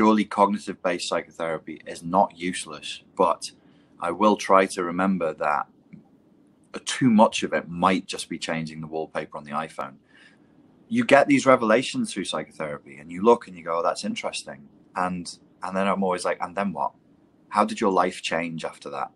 purely cognitive based psychotherapy is not useless, but I will try to remember that too much of it might just be changing the wallpaper on the iPhone. You get these revelations through psychotherapy and you look and you go, oh, that's interesting. And and then I'm always like, and then what? How did your life change after that?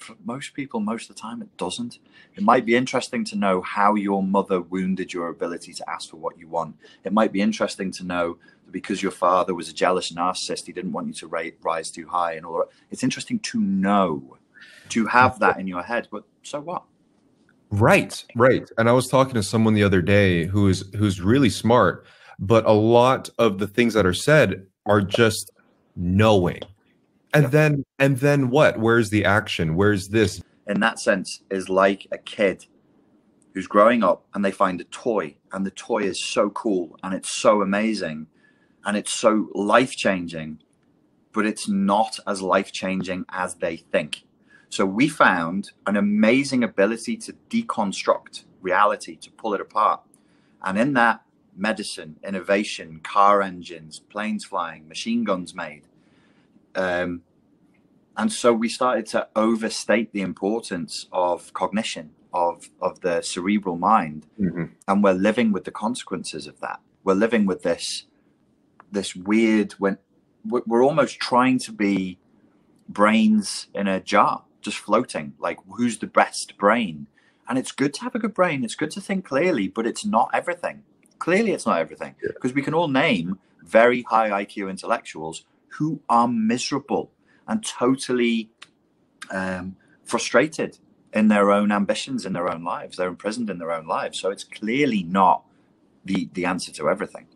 For most people, most of the time, it doesn't. It might be interesting to know how your mother wounded your ability to ask for what you want. It might be interesting to know that because your father was a jealous narcissist, he didn't want you to rise too high and all that. It's interesting to know, to have that in your head, but so what? Right, right. And I was talking to someone the other day who is who's really smart, but a lot of the things that are said are just knowing. And yeah. then and then what? Where's the action? Where's this? In that sense, is like a kid who's growing up and they find a toy and the toy is so cool and it's so amazing and it's so life changing, but it's not as life changing as they think. So we found an amazing ability to deconstruct reality, to pull it apart. And in that, medicine, innovation, car engines, planes flying, machine guns made. Um, and so we started to overstate the importance of cognition, of, of the cerebral mind. Mm-hmm. And we're living with the consequences of that. We're living with this, this weird, when we're almost trying to be brains in a jar just floating. Like, who's the best brain? And it's good to have a good brain. It's good to think clearly, but it's not everything. Clearly, it's not everything because yeah. we can all name very high IQ intellectuals who are miserable and totally um, frustrated in their own ambitions in their own lives. They're imprisoned in their own lives. So it's clearly not the the answer to everything.